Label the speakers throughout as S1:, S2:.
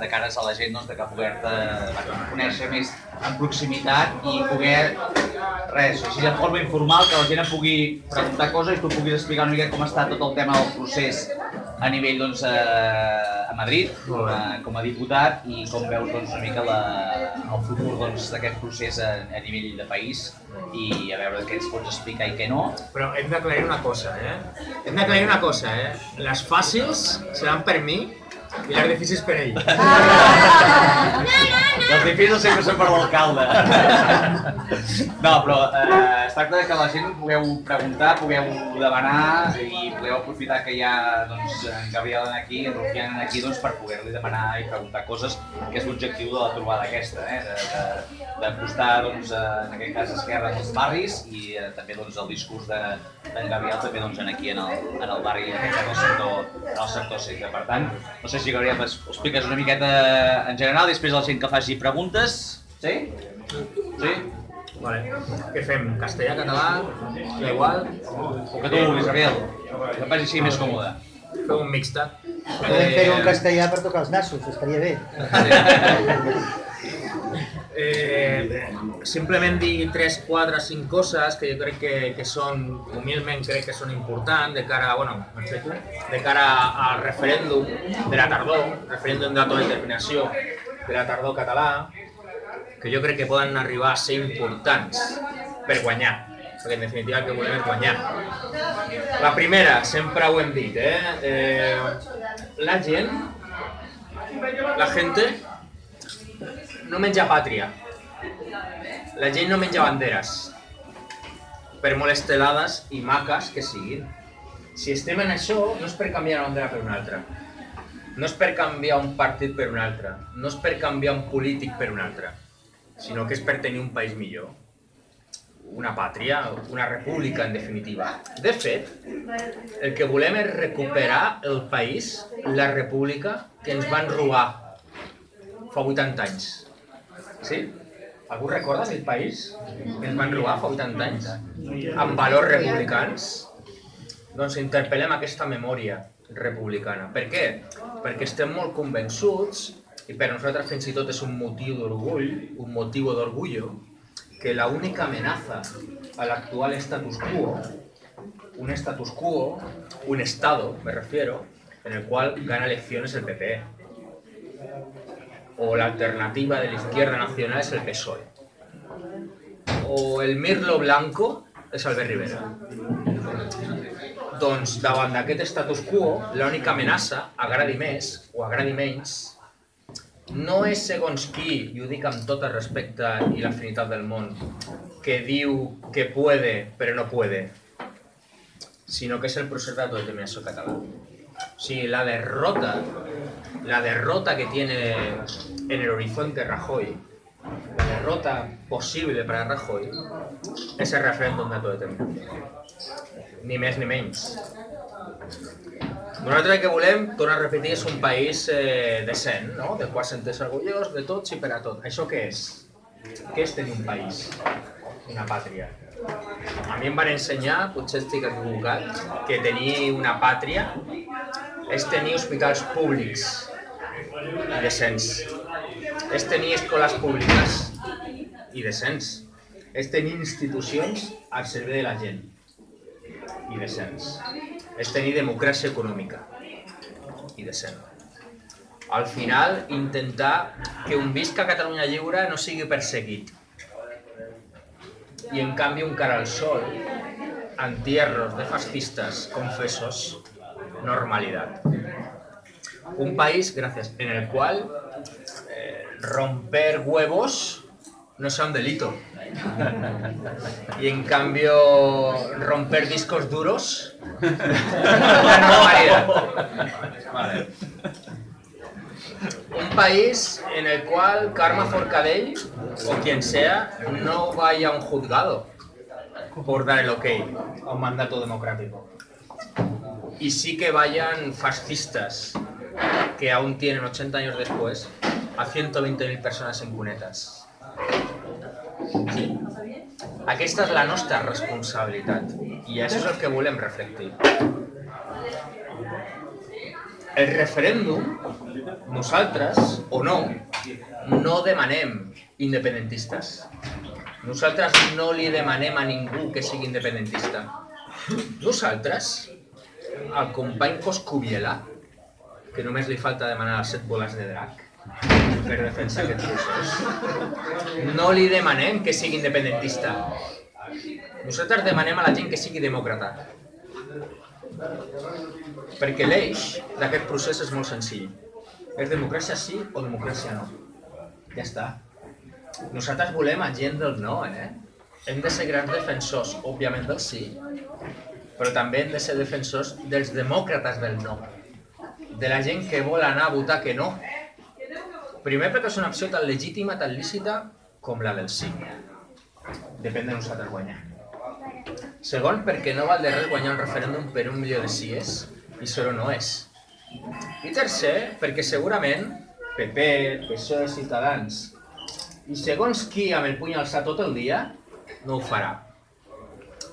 S1: de cares a la gent doncs, de que poder-te conèixer més en proximitat i poder, res, així de forma informal, que la gent em pugui preguntar coses i tu puguis explicar una mica com està tot el tema del procés a nivell doncs, eh, a Madrid, com a, com a diputat, i com veus doncs, una mica la, el futur doncs, d'aquest procés a, a nivell de país i a veure què ens pots explicar i què no.
S2: Però hem d'aclarir una cosa, eh? Hem d'aclarir una cosa, eh? Les fàcils seran per mi i les difícils per ell.
S1: Els difícils sempre són per l'alcalde. No, però eh, tracta de que la gent pugueu preguntar, pugueu demanar i pugueu aprofitar que hi ha doncs, en Gabriel aquí, en Rufián aquí, doncs, per poder-li demanar i preguntar coses, que és l'objectiu de la trobada aquesta, eh? de, d'acostar, doncs, en aquest cas, Esquerra als barris i eh, també doncs, el discurs d'en de, Gabriel també doncs, aquí en el, en el barri, en aquest cas, el sector, en el sector centre. Per tant, no sé si Gabriel expliques una miqueta en general i després la gent que faci preguntes. Sí? Sí?
S2: Vale. Què fem? Castellà, català? Da igual?
S1: O que tu vulguis, Gabriel. Que et faci així més còmode.
S2: Fem un mixta.
S3: Podem fer-ho en castellà per tocar els nassos, estaria bé.
S2: Eh, simplement dir 3, 4, 5 coses que jo crec que, que són, humilment crec que són importants de cara, bueno, de cara al referèndum de la tardor, referèndum d'autodeterminació de la tardor català, que jo crec que poden arribar a ser importants per guanyar, perquè en definitiva el que volem és guanyar. La primera, sempre ho hem dit, eh? eh la gent, la gente, no menja pàtria. La gent no menja banderes, per molt estelades i maques que siguin. Si estem en això, no és per canviar una bandera per una altra. No és per canviar un partit per un altre. No és per canviar un polític per un altre. Sinó que és per tenir un país millor. Una pàtria, una república, en definitiva. De fet, el que volem és recuperar el país, la república que ens van robar fa 80 anys Sí? Algú recorda aquell país que ens van robar fa 80 anys? Amb valors republicans? Doncs interpel·lem aquesta memòria republicana. Per què? Perquè estem molt convençuts, i per nosaltres fins i tot és un motiu d'orgull, un motiu d'orgullo, que la única amenaza a l'actual status quo, un status quo, un estado, me refiero, en el cual gana elecciones el PP, o la alternativa de la izquierda nacional es el PSOE. O el Mirlo Blanco és Albert Rivera. Doncs davant d'aquest status quo, l'única amenaça, agradi més o agradi menys, no és segons qui, i ho dic amb tot el respecte i l'afinitat del món, que diu que puede però no puede, sinó que és el procés d'autodeterminació català. O sigui, la derrota la derrota que tiene en el horizonte Rajoy, la derrota posible para Rajoy, és el referèndum d'autodeterminació. Ni més ni menys. Nosaltres el que volem, torno a repetir, és un país eh, decent, no? del qual sentes orgullós de tots i per a tot. Això què és? Què és tenir un país? Una pàtria. A mi em van ensenyar, potser estic equivocat, que tenir una pàtria és tenir hospitals públics i decents. És tenir escoles públiques i decents. És tenir institucions al servei de la gent i decents. És tenir democràcia econòmica i decent. Al final, intentar que un visca Catalunya lliure no sigui perseguit. I en canvi, un cara al sol, entierros de fascistas confesos, normalidad. Un país, gracias, en el cual eh, romper huevos no sea un delito. Y en cambio, romper discos duros, una normalidad. Vale. Un país en el cual Karma Forcadell o quien sea no vaya a un juzgado por dar el ok a un mandato democrático. Y sí que vayan fascistas que aún tienen 80 años después a 120.000 persones en cunetes. Aquesta és la nostra responsabilitat i això és el que volem reflectir. el referèndum, nosaltres, o no, no demanem independentistes. Nosaltres no li demanem a ningú que sigui independentista. Nosaltres, al company Coscubiela, que només li falta demanar les set boles de drac per defensar aquest procés, no li demanem que sigui independentista. Nosaltres demanem a la gent que sigui demòcrata. Perquè l'eix d'aquest procés és molt senzill. És democràcia sí o democràcia no. Ja està. Nosaltres volem a gent del no, eh? Hem de ser grans defensors, òbviament, del sí, però també hem de ser defensors dels demòcrates del no. De la gent que vol anar a votar que no. Primer perquè és una opció tan legítima, tan lícita, com la del sí. Depèn de nosaltres guanyar. Segon, perquè no val de res guanyar un referèndum per un milió de sies, i solo no és. I tercer, perquè segurament PP, PSOE, Ciutadans i segons qui amb el puny alçat tot el dia, no ho farà.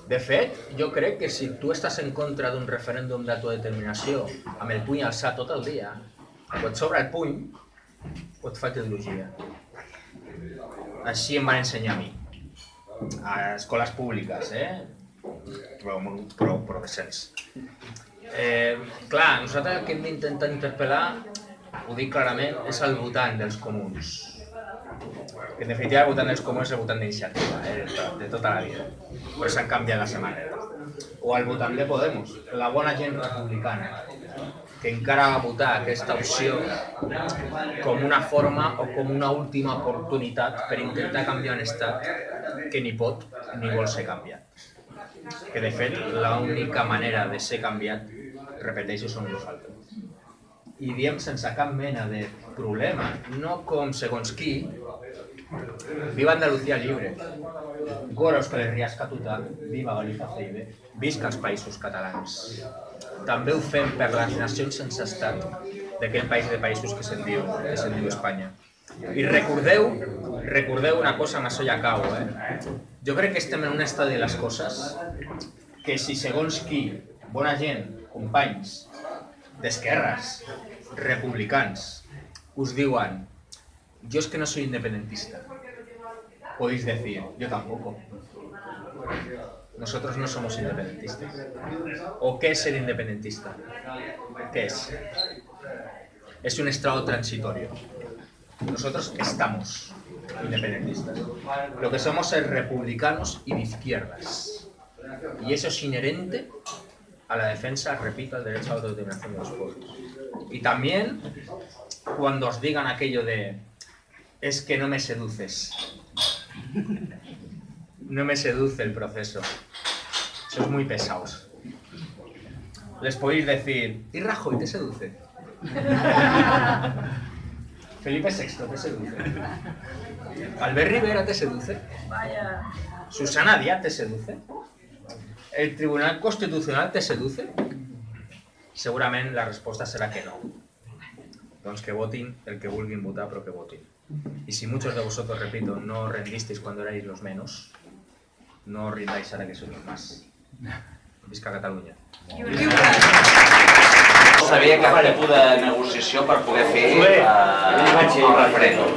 S2: De fet, jo crec que si tu estàs en contra d'un referèndum d'autodeterminació amb el puny alçat tot el dia, quan sobra el puny, pot fer ideologia. Així em van ensenyar a mi. A escoles públiques, eh? Però, però, però decents. Eh, clar, nosaltres el que hem d'intentar interpel·lar, ho dic clarament, és el votant dels comuns. En definitiva el votant dels comuns és el votant d'iniciativa, eh, de, tota la vida. Però s'han canviat la setmana. O el votant de Podemos, la bona gent republicana, que encara va votar aquesta opció com una forma o com una última oportunitat per intentar canviar un estat que ni pot ni vol ser canviat. Que de fet l'única manera de ser canviat repeteixo, som nosaltres. I diem sense cap mena de problema, no com segons qui, viva Andalucía libre, gora Euskal Herria escatuta, viva Galicia Ceibe, visca els països catalans. També ho fem per les nacions sense estat d'aquell país de països que se'n diu, que se'n diu Espanya. I recordeu, recordeu una cosa, amb això ja acabo, eh? Jo crec que estem en un estadi de les coses que si segons qui, bona gent, companys d'esquerres, republicans, us diuen yo es que no soy independentista. Podéis decir, yo tampoco. Nosotros no somos independentistas. ¿O qué es ser independentista? ¿Qué es? Es un estado transitorio. Nosotros estamos independentistas. Lo que somos es republicanos y de izquierdas. Y eso es inherente a la defensa, repito, del derecho a la autodeterminación de los pueblos. Y también cuando os digan aquello de es que no me seduces. No me seduce el proceso. Sois muy pesados. Les podéis decir, ¿y Rajoy te seduce? Felipe VI te seduce. Albert Rivera te seduce. Susana Díaz te seduce. El Tribunal Constitucional te seduce? Segurament la resposta serà que no. Doncs que votin el que vulguin votar, però que votin. Y si muchos de vosotros, repito, no rendisteis cuando erais los menos, no rindáis ahora que sois más. Visca Catalunya.
S1: Sabia cap tipus de negociació per poder fer eh, el referèndum.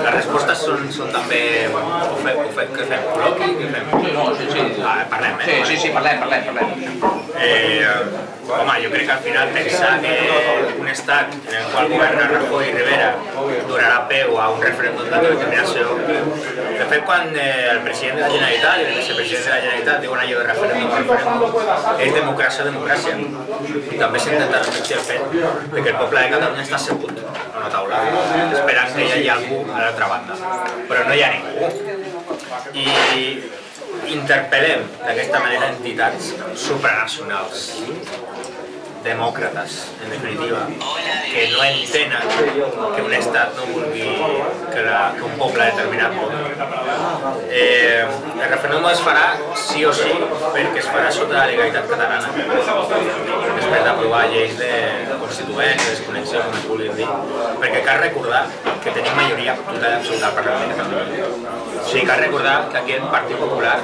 S2: Les respostes són, són també... Ho fem, ho fem, que fem? Col·loqui? Què fem?
S1: No, sí, sí.
S2: Ah, parlem, eh?
S1: Sí, sí, sí, parlem, parlem, parlem.
S2: Eh, home, jo crec que al final pensar que un estat en el qual governa Rajoy i Rivera donarà peu a un referèndum d'autodeterminació. De fet, quan eh, el president de la Generalitat i el vicepresident de la Generalitat diuen allò de referèndum, referèndum, és democràcia, democràcia. I també s'intenta reflectir el fet que el poble de Catalunya està assegut a una taula esperant que hi hagi algú a l'altra banda. Però no hi ha ningú. I interpel·lem d'aquesta manera entitats supranacionals demòcrates, en definitiva, que no entenen que un estat no vulgui que, la, que un poble determinat voti. Eh, el referèndum es farà sí o sí perquè es farà sota la legalitat catalana, després d'aprovar lleis de constituents, de desconnexió, com es vulgui dir, perquè cal recordar que tenim majoria total absoluta al Parlament de Catalunya. O sigui, cal recordar que aquest Partit Popular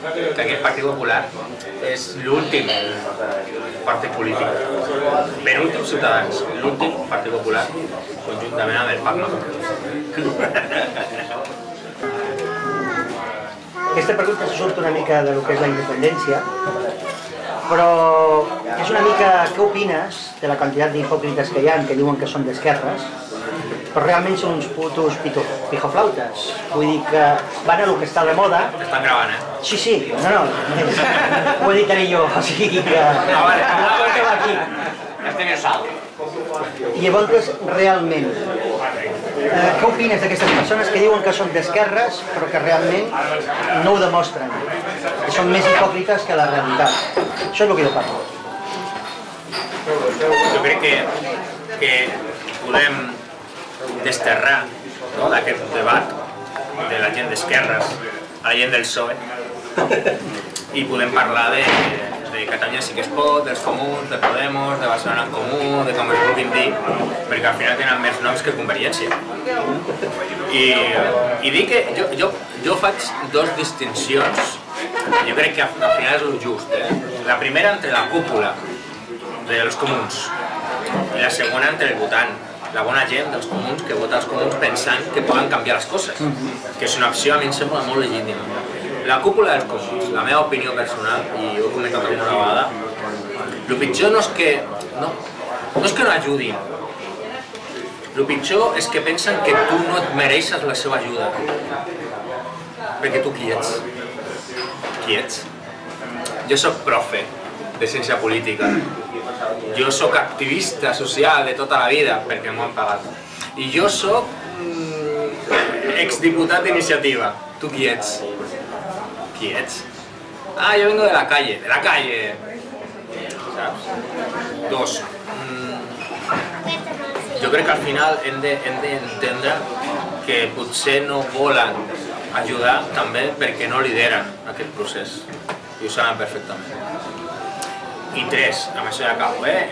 S2: que aquest Partit Popular és l'últim partit polític. Penúltim Ciutadans, l'últim Partit Popular, conjuntament amb el PACMA.
S3: Aquesta pregunta surt una mica de lo que és la independència, però és una mica què opines de la quantitat d'hipòcrites que hi ha que diuen que són d'esquerres, però realment són uns putos pito, pijoflautes. Vull dir que van a lo que està de moda.
S2: Estan gravant, eh?
S3: Sí, sí, no, no, ho editaré jo, o sigui que...
S2: Ah, vale.
S3: Ah, porta-ho aquí.
S1: Este no sal.
S3: I llavors, realment, eh, què opines d'aquestes persones que diuen que són d'esquerres però que realment no ho demostren? Que són més hipòcrites que la realitat. Això és el que jo parlo.
S2: Jo crec que, que podem desterrar no, d'aquest debat de la gent d'esquerres a la gent del PSOE i podem parlar de, de Catalunya sí que es pot, dels comuns, de Podemos, de Barcelona en Comú, de com es vulguin dir, perquè al final tenen més noms que Convergència. I, i dir que jo, jo, jo faig dos distincions, jo crec que al final és el just. Eh? La primera entre la cúpula dels comuns i la segona entre el votant, la bona gent dels comuns que vota els comuns pensant que poden canviar les coses, que és una opció a mi em sembla molt legítima. La cúpula dels comuns, la meva opinió personal, i ho he comentat alguna vegada, el pitjor no és que no, no és que no ajudin, el pitjor és que pensen que tu no et mereixes la seva ajuda. Perquè tu qui ets? Qui ets? Jo sóc profe de ciència política. Jo sóc activista social de tota la vida, perquè m'ho han pagat. I jo sóc mm, exdiputat d'iniciativa. Tu qui ets? Qui ets? Ah, yo vengo de la calle, de la calle. Saps? Dos. Mm, jo crec que al final hem d'entendre que potser no volen ajudar també perquè no lideren aquest procés. I ho saben perfectament. I tres, amb això ja acabo, eh?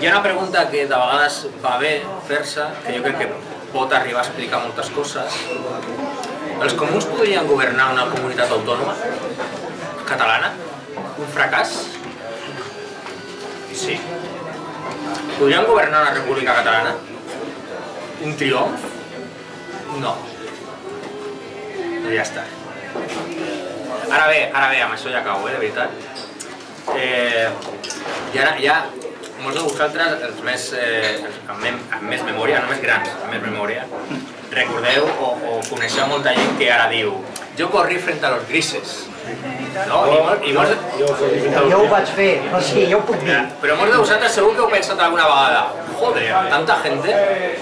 S2: Hi ha una pregunta que de vegades va bé fer-se, que jo crec que pot arribar a explicar moltes coses. Els comuns podrien governar una comunitat autònoma catalana? Un fracàs? Sí. Podrien governar una república catalana? Un triomf? No. Però ja està. Ara bé, ara bé, amb això ja acabo, eh, de veritat. Eh, I ara ja, molts de vosaltres, els més, eh, amb, amb més memòria, no més grans, amb més memòria, recordeu o, o coneixeu molta gent que ara diu jo corri frente a los grises. No? I, i molts,
S3: Jo ho vaig fer, o sigui, jo ho puc dir.
S2: pero molts de vosaltres segur que heu pensat alguna vegada joder, tanta gente,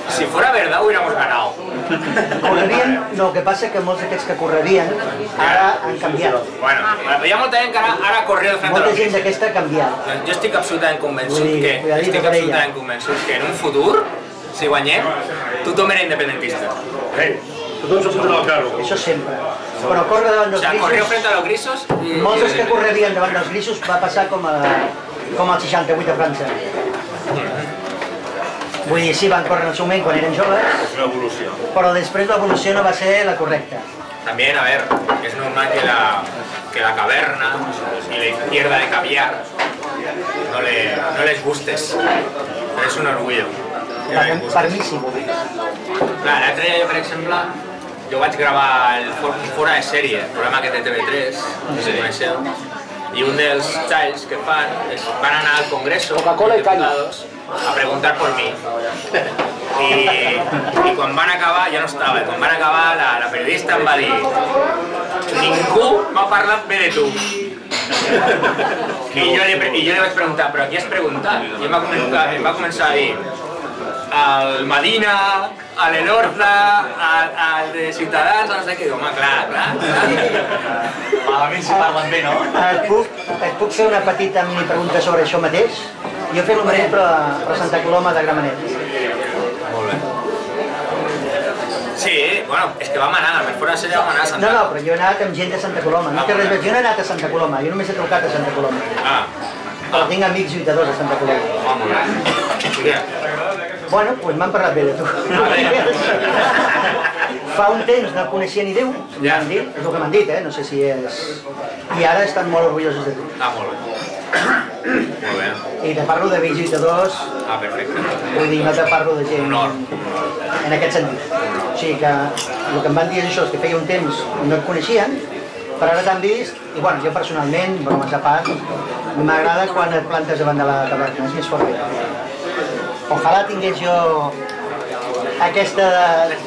S2: si fuera verdad hubiéramos ganado.
S3: Correrien, no, el que passa que molts d'aquests que correrien ara han canviat.
S2: Bueno, hi ha molta gent que ara, ara corria frente a
S3: Molta
S2: los
S3: gent
S2: grises.
S3: d'aquesta ha canviat.
S2: Jo estic absolutament convençut
S3: dir,
S2: que, estic absolutament convençut que en un futur, si guanyem, tothom era independentista.
S4: Ei, tothom s'ha posat al carro.
S3: Això sempre. Però córrer davant
S2: O
S3: dels
S2: sea, corrió
S3: grisos,
S2: frente a los grisos i...
S3: molts dels que correrien davant dels grisos va passar com, a, com al 68 a França. Vull dir, sí, van córrer en el seu moment quan eren joves,
S4: És una evolució.
S3: però després l'evolució no va ser la correcta.
S2: También, a ver, es normal que la, que la caverna y la izquierda de caviar no, le, no les gustes, és un orgullo. Que
S3: Per, per mi sí.
S2: Clar, l'altre dia jo, per exemple, jo vaig gravar el fora de sèrie, el programa que té TV3, no sé si coneixeu, i un dels talls que fan és van anar al Congreso
S3: Coca-Cola i
S2: diputados a preguntar por mi. I, I quan van acabar, jo no estava, quan van acabar la, la periodista em va dir ningú m'ha parlat bé de tu. I jo, li, I jo li vaig preguntar, però qui has preguntat? I em va començar, em va començar a dir al Medina, a l'Enorza, al, al de Ciutadans, no sé què. Diu, home, clar, clar, clar.
S1: Malament si parlen bé, no?
S3: Et puc, et puc fer una petita mini pregunta sobre això mateix? Jo fet el mateix però a Santa Coloma de Gramenet.
S2: Molt bé. Sí, bueno, és que vam anar, al fora de vam anar a
S3: No,
S2: Santa...
S3: no, però jo he anat amb gent de Santa Coloma. No té res a. Jo no he anat a Santa Coloma, jo només he trucat a Santa Coloma.
S2: Ah,
S3: Però tinc amics lluitadors a Santa Coloma.
S2: ah, molt bé.
S3: Bueno, doncs m'han parlat bé de tu. Fa un temps no coneixia ni Déu,
S2: Ja.
S3: m'han dit, és el que m'han dit, eh? no sé si és... I ara estan molt orgullosos de tu.
S2: Ah, molt bé. Molt bé.
S3: I te parlo de visitadors,
S2: Ah, perfecte.
S3: vull dir, no te parlo de gent
S2: Honor.
S3: en aquest sentit. O sigui que el que em van dir és això, és que feia un temps no et coneixien, però ara t'han vist, i bueno, jo personalment, bromes a part, m'agrada quan et plantes davant de la taverna, és més fort que jo. Ojalà tingués jo aquesta de...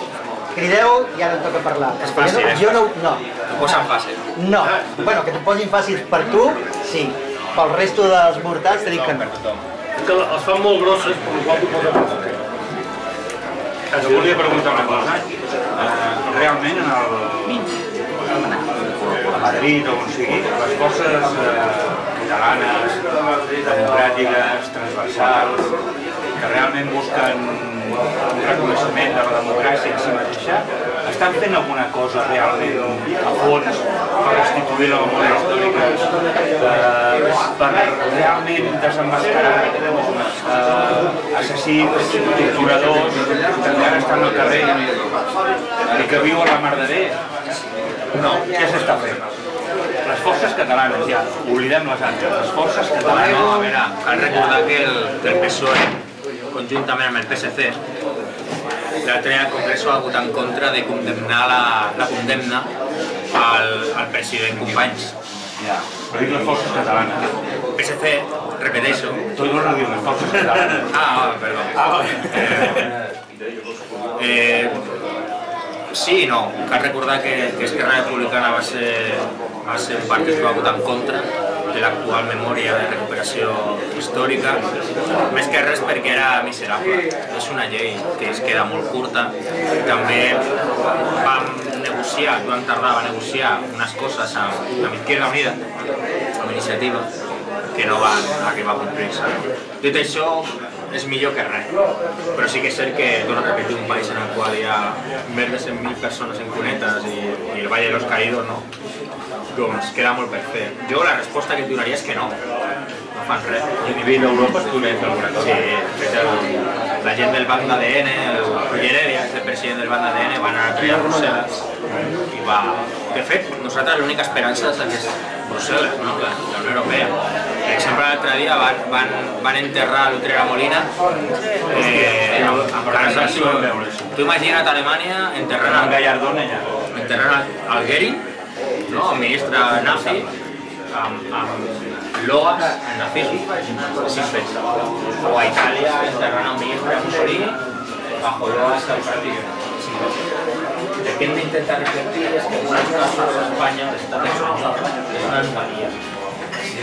S3: Crideu i ara em toca parlar.
S2: És fàcil,
S3: no,
S2: és
S3: jo no, no,
S2: Ho posa en fase.
S3: no. Bueno, que t'ho posin fàcil per tu, sí. Pel resto dels mortals t'he dit que no.
S4: que les fan molt grosses, per qual t'ho posa fàcil.
S1: Jo volia preguntar una cosa. Uh, realment, en el, a Madrid o on sigui, les forces uh, catalanes, democràtiques, transversals, que realment busquen un reconeixement de la democràcia en si mateixa, estan fent alguna cosa realment a fons per restituir la memòria històrica, eh, per realment desemmascarar eh, assassins, torturadors, que encara estan al carrer i que viuen la mar de Déu. No, què s'està fent? Les forces catalanes, ja, oblidem les altres, les forces
S2: No,
S1: catalanes...
S2: a veure, cal recordar que el, que el PSOE, conjuntament amb el PSC, l'altre dia al Congreso ha votat en contra de condemnar la, la condemna al, al president Companys.
S1: Ja, però dic les forces catalanes.
S2: PSC, repeteixo,
S1: Tu no dius les forces catalanes.
S2: Ah, ah, perdó.
S1: Ah,
S2: Eh, sí i no. Cal recordar que, que Esquerra Republicana va ser, va ser un partit que va votar en contra de l'actual memòria de recuperació històrica, més que res perquè era miserable. És una llei que es queda molt curta. També vam negociar, Joan Tardà va negociar unes coses amb, amb Izquierda Unida, amb iniciativa, que no van arribar a complir-se. Dit això, és millor que res, però sí que és cert que, torno a repetir, un país en el qual hi ha més de 100.000 persones en cunetes i, i el Valle de los Caídos, no? Doncs queda molt per fer. Jo la resposta que et donaria és que no, no fan res.
S1: I a nivell d'Europa es podria fer alguna
S2: Sí,
S1: cosa?
S2: de fet, el, la gent del banc d'ADN, el Roger Heredia, és el president del banc d'ADN, va anar a treballar a Brussel·les i va... De fet, nosaltres l'única esperança és Brussel·les, no? la, la Unió Europea. Per exemple, l'altre dia van, van, van enterrar l'Utrera Molina eh, amb, amb cares al
S1: sí vam veure, sí.
S2: Tu imagina't Alemanya enterrant
S1: En
S2: el,
S1: Gallardón allà.
S2: enterrant el, el Goering, no? el ministre nazi, amb, amb loas en nazisme, és impensable. O a Itàlia enterrant el ministre Mussolini bajo loas del partido. Es imposible. El que hem d'intentar reflectir és que en molts casos a Espanya l'estat espanyol és una anomalia.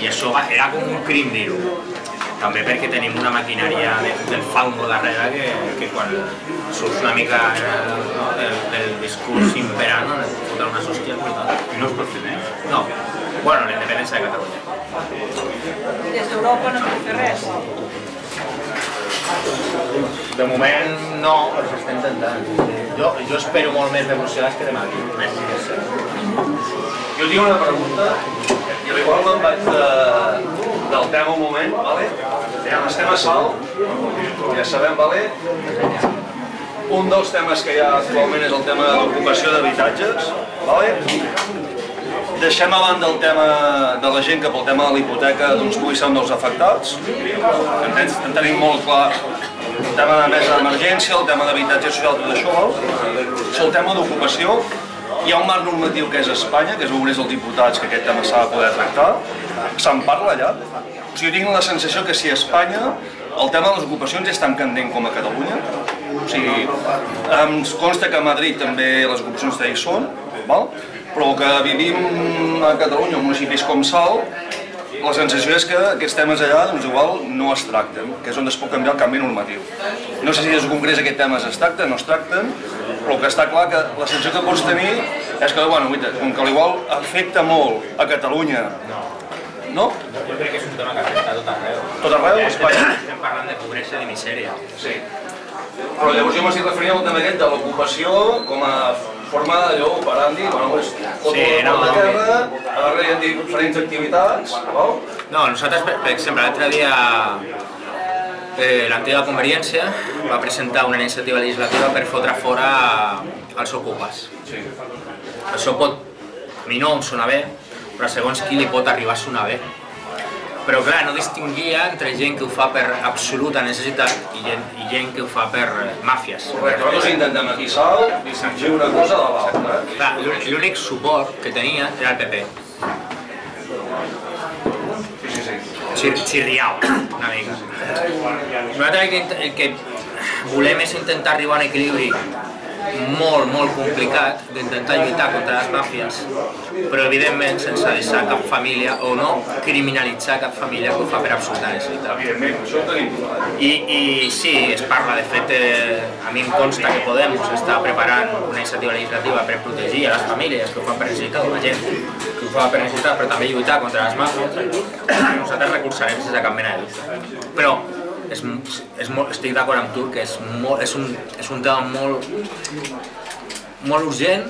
S2: I això va, era com un crim dir-ho. També perquè tenim una maquinària de, del fango darrere que, que quan surts una mica eh, no, del, del discurs imperant, no, et foten unes hòsties brutals.
S1: I no es pot fer més?
S2: No, bueno, la independència de Catalunya.
S5: I des d'Europa no pot fer res.
S2: De moment no, però s'està intentant. Jo, jo espero molt més de Brussel·les que de Madrid.
S6: Jo tinc una pregunta, i igual me'n vaig de, del tema un moment, vale? Ja estem a Sal, ja sabem, vale? Un dels temes que hi ha actualment és el tema d'ocupació d'habitatges, vale? Deixem a banda el tema de la gent que pel tema de la hipoteca doncs, pugui ser un dels afectats. En, en tenim molt clar el tema de mesa d'emergència, el tema d'habitatge social, tot això, el tema d'ocupació. Hi ha un marc normatiu que és Espanya, que és Congrés dels Diputats, que aquest tema s'ha de poder tractar. Se'n parla allà. O sigui, jo tinc la sensació que si a Espanya el tema de les ocupacions és tan candent com a Catalunya, o sigui, ens consta que a Madrid també les ocupacions d'ahir són, val? però que vivim a Catalunya, en municipis com Salt, la sensació és que aquests temes allà doncs, igual no es tracten, que és on es pot canviar el canvi normatiu. No sé si des del Congrés aquests temes es tracten, no es tracten, però el que està clar que la sensació que pots tenir és que, bueno, guaita, com que igual afecta molt a Catalunya, no?
S2: Jo crec que és un tema que afecta tot arreu.
S6: Tot arreu, Espanya.
S2: Estem parlant de pobresa i de misèria.
S6: Sí. Però llavors jo m'estic referint al tema aquest de l'ocupació com a forma d'allò operandi, bueno, és tot
S2: Sí, no,
S6: la terra, a darrere hi ha diferents activitats, val?
S2: No, nosaltres, per, per exemple, l'altre dia eh, l'antiga Convergència va presentar una iniciativa legislativa per fotre fora els ocupes.
S6: Sí.
S2: Això pot, a mi no em sona bé, però segons qui li pot arribar a sonar bé. Però clar, no distinguia entre gent que ho fa per absoluta necessitat i gent, i gent que ho fa per eh, màfies.
S6: Correcte, nosaltres intentem aquí salt, distingir una cosa de l'altra.
S2: Clar, l'únic suport que tenia era el PP.
S6: Sí, sí, sí.
S2: Xir, xirriau, una mica. Nosaltres el que, el que volem és intentar arribar a un equilibri molt, molt complicat d'intentar lluitar contra les màfies, però evidentment sense deixar cap família o no criminalitzar cap família que ho fa per absoluta necessitat. I, I sí, es parla, de fet, eh, a mi em consta que Podemos està preparant una iniciativa legislativa per protegir a les famílies que ho fan per necessitat, la gent que ho fa per necessitat, però també lluitar contra les màfies. Nosaltres recolzarem sense cap mena de dubte. Però és, és molt, estic d'acord amb tu que és, molt, és, un, és un tema molt, molt urgent,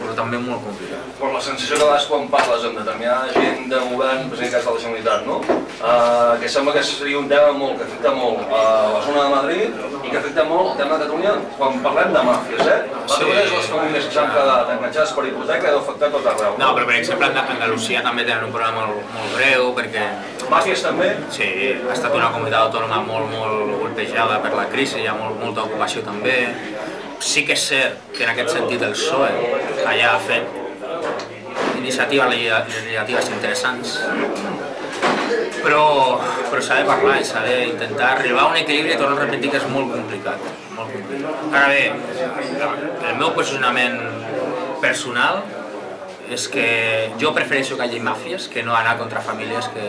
S2: però també molt complicat.
S6: Però la sensació que vegades quan parles amb determinada gent de govern, per exemple, cas de la Generalitat, no? Uh, que sembla que seria un tema molt, que afecta molt a la zona de Madrid i que afecta molt el tema de Catalunya quan parlem de màfies, eh? L'altra
S2: Sí.
S6: és les famílies que s'han quedat enganxades per hipoteca i deu afectar tot arreu.
S2: No, però per exemple a Andalusia també tenen un problema molt, molt greu perquè
S6: Màfies també?
S2: Sí, ha estat una comunitat autònoma molt, molt golpejada per la crisi, hi ha molt, molta ocupació també. Sí que és cert que en aquest sentit el PSOE allà ha fet iniciatives legislatives interessants, però, però s'ha de parlar i s'ha d'intentar arribar a un equilibri, torno a repetir que és molt complicat, molt complicat. Ara bé, el meu posicionament personal és que jo prefereixo que hi hagi màfies que no anar contra famílies que,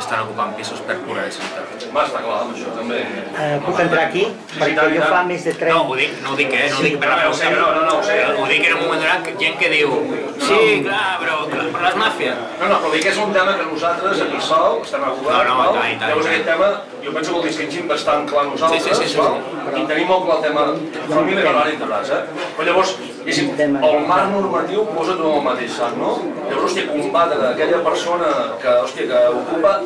S2: que estan ocupant pisos per pura necessitat.
S6: Va, està clar, amb això també.
S3: Eh, puc entrar aquí? Perquè
S6: tant,
S3: jo fa més de 30...
S2: No, ho dic, no ho dic, eh? No ho dic per la
S6: no, sé, no, no, no, ho sé.
S2: Ho dic en un moment donat que gent que diu sí, clar, però, però les màfies.
S6: No, no, però dic que és un tema que nosaltres aquí sol estem a govern,
S2: No, no,
S6: val?
S2: i tant, i tant,
S6: Llavors aquest tema, jo penso que el distingim bastant clar nosaltres,
S2: Sí, sí, sí, sí,
S6: i tenim molt clar el tema família i l'hora integrats, eh? Però llavors, diguéssim, el marc normatiu posa tot el mateix sac, no? Llavors, hòstia, combatre aquella persona que, hòstia, que ocupa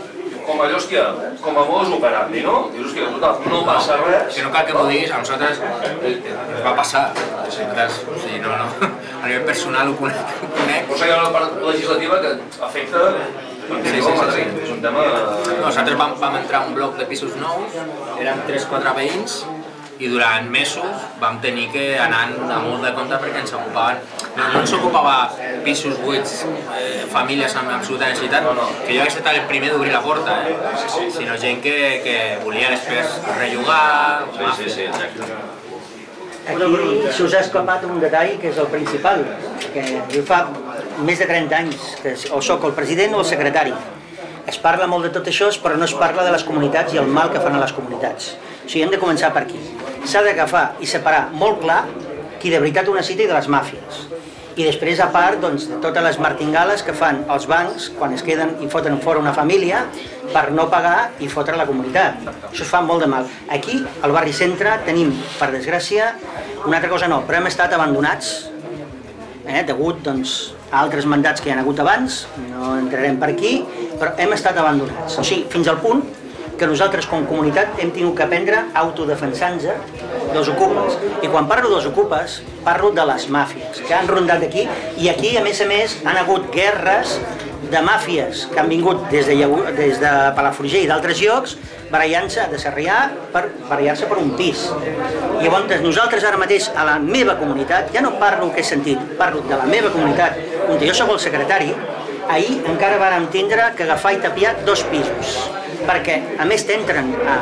S6: com allò, hòstia, com a modus operandi, no? Dius, hòstia, total, no passa res.
S2: Que no cal que m'ho diguis, a nosaltres eh, ens va passar. Nosaltres, o sigui, no, no, a nivell personal ho conec, ho conec.
S6: Sigui, hi ha una part legislativa que afecta
S2: Sí,
S6: sí,
S2: sí,
S6: sí. És un tema...
S2: Nosaltres vam, vam entrar a un bloc de pisos nous, érem 3-4 veïns, i durant mesos vam tenir que anar a molt de compte perquè ens ocupaven no, no ens ocupava pisos buits eh, famílies amb absoluta necessitat que jo hagués estat el primer d'obrir la porta eh? sinó gent que, que volia després rellogar sí, sí, sí,
S3: Aquí se us ha escapat un detall que és el principal, que jo fa més de 30 anys que o sóc el president o el secretari. Es parla molt de tot això, però no es parla de les comunitats i el mal que fan a les comunitats. O sigui, hem de començar per aquí. S'ha d'agafar i separar molt clar qui de veritat ho necessita i de les màfies. I després, a part, doncs, de totes les martingales que fan els bancs quan es queden i foten fora una família per no pagar i fotre la comunitat. Això es fa molt de mal. Aquí, al barri centre, tenim, per desgràcia, una altra cosa no, però hem estat abandonats eh, degut doncs, a altres mandats que hi ha hagut abans, no entrarem per aquí, però hem estat abandonats. O sigui, fins al punt que nosaltres com comunitat hem tingut que aprendre a autodefensar-nos dels ocupes. I quan parlo dels ocupes, parlo de les màfies, que han rondat aquí, i aquí, a més a més, han hagut guerres de màfies que han vingut des de, des de Palafrugell i d'altres llocs barallant-se de Sarrià per barallar-se per un pis. Llavors nosaltres ara mateix a la meva comunitat, ja no parlo que he sentit, parlo de la meva comunitat, on jo sóc el secretari, ahir encara vàrem tindre que agafar i tapiar dos pisos perquè a més t'entren, a,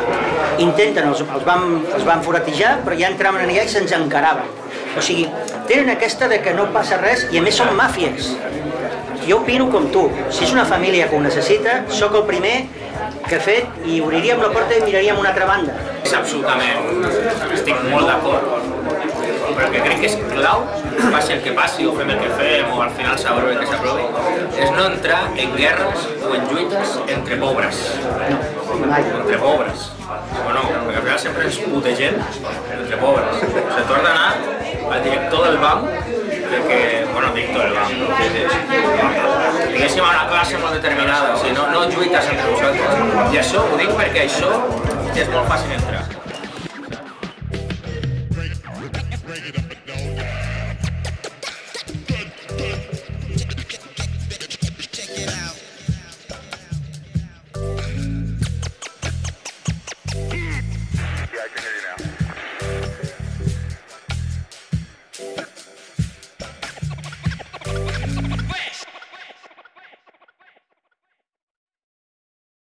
S3: intenten, els, els, van, els van foratijar, però ja entraven allà i se'ns encaraven. O sigui, tenen aquesta de que no passa res i a més són màfies. jo opino com tu. Si és una família que ho necessita, sóc el primer que he fet i obriríem la porta i miraríem una altra banda.
S2: És absolutament, estic molt d'acord, però que crec que és clau, passi el que passi o fem el que fem o al final s'aprovi el que s'aprovi, és no entrar en guerres o en lluites entre pobres.
S3: No.
S2: Entre pobres. Bueno, perquè al final sempre ens putegem entre pobres. Sigui, tu has d'anar al director del BAM, que, bueno, director del BAM, diguéssim, a una classe molt determinada, o sigui, no, no lluites entre vosaltres. I això ho dic perquè això és molt fàcil entrar.